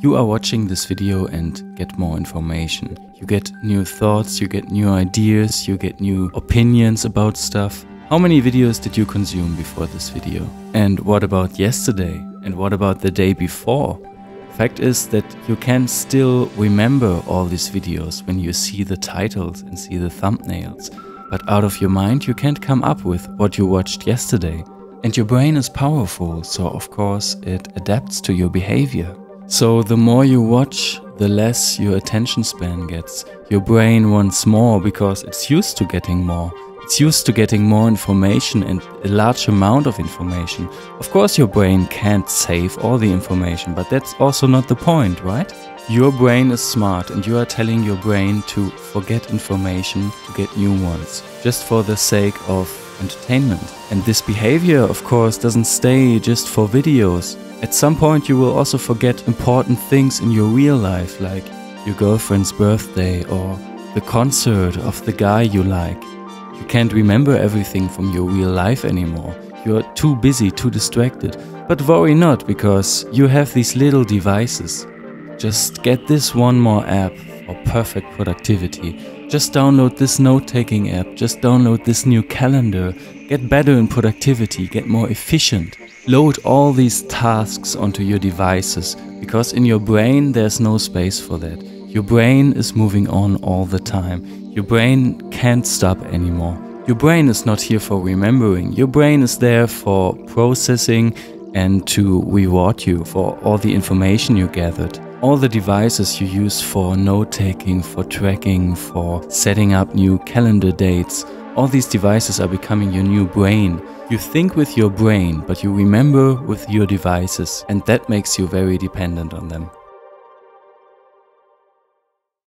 You are watching this video and get more information. You get new thoughts, you get new ideas, you get new opinions about stuff. How many videos did you consume before this video? And what about yesterday? And what about the day before? Fact is that you can still remember all these videos when you see the titles and see the thumbnails. But out of your mind you can't come up with what you watched yesterday. And your brain is powerful, so of course it adapts to your behavior. So the more you watch, the less your attention span gets. Your brain wants more because it's used to getting more. It's used to getting more information and a large amount of information. Of course, your brain can't save all the information, but that's also not the point, right? Your brain is smart and you are telling your brain to forget information to get new ones, just for the sake of entertainment. And this behavior, of course, doesn't stay just for videos. At some point, you will also forget important things in your real life, like your girlfriend's birthday or the concert of the guy you like. You can't remember everything from your real life anymore. You're too busy, too distracted. But worry not, because you have these little devices. Just get this one more app for perfect productivity. Just download this note taking app, just download this new calendar. Get better in productivity, get more efficient. Load all these tasks onto your devices because in your brain there's no space for that. Your brain is moving on all the time. Your brain can't stop anymore. Your brain is not here for remembering. Your brain is there for processing and to reward you for all the information you gathered. All the devices you use for note taking, for tracking, for setting up new calendar dates, all these devices are becoming your new brain. You think with your brain, but you remember with your devices, and that makes you very dependent on them.